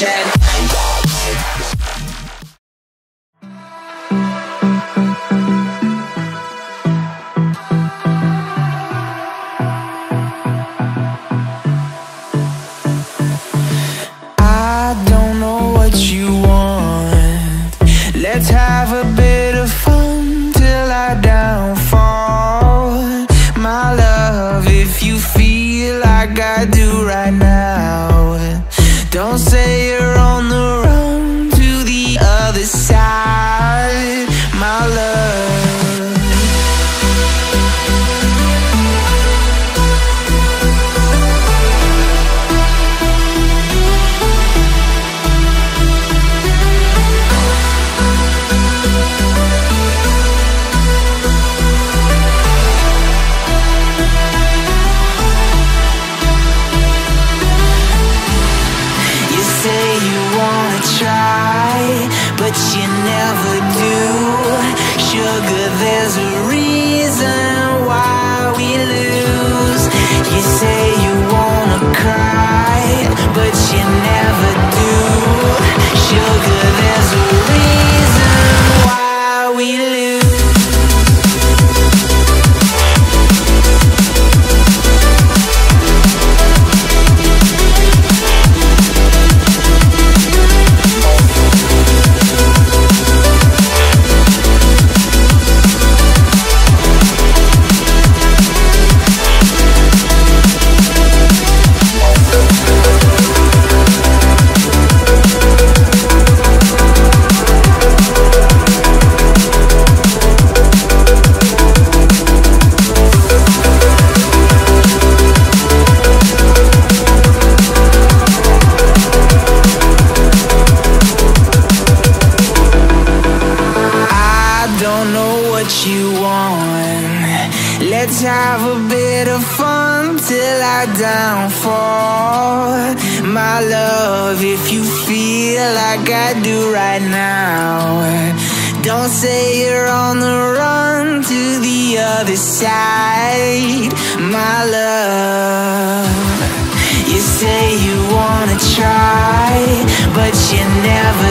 dead. Feel like I do right now, don't say you're on the run to the other side. My love. You say you wanna try, but you never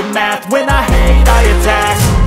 math, when I hate I attack